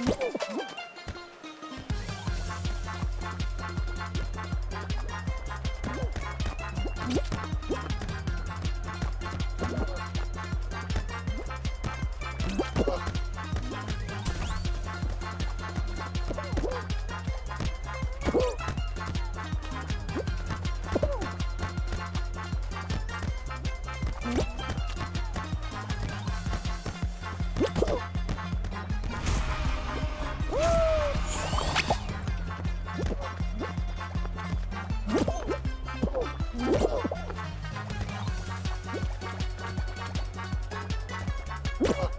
you Whoa!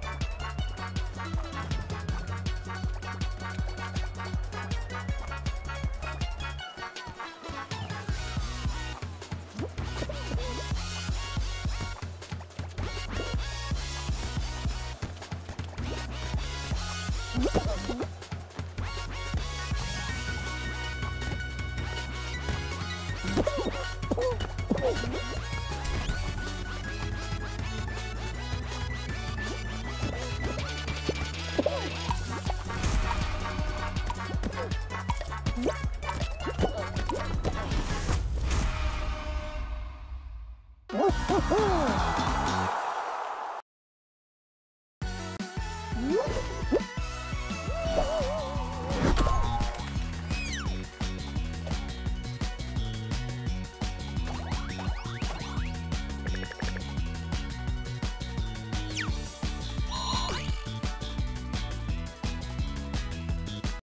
Woo!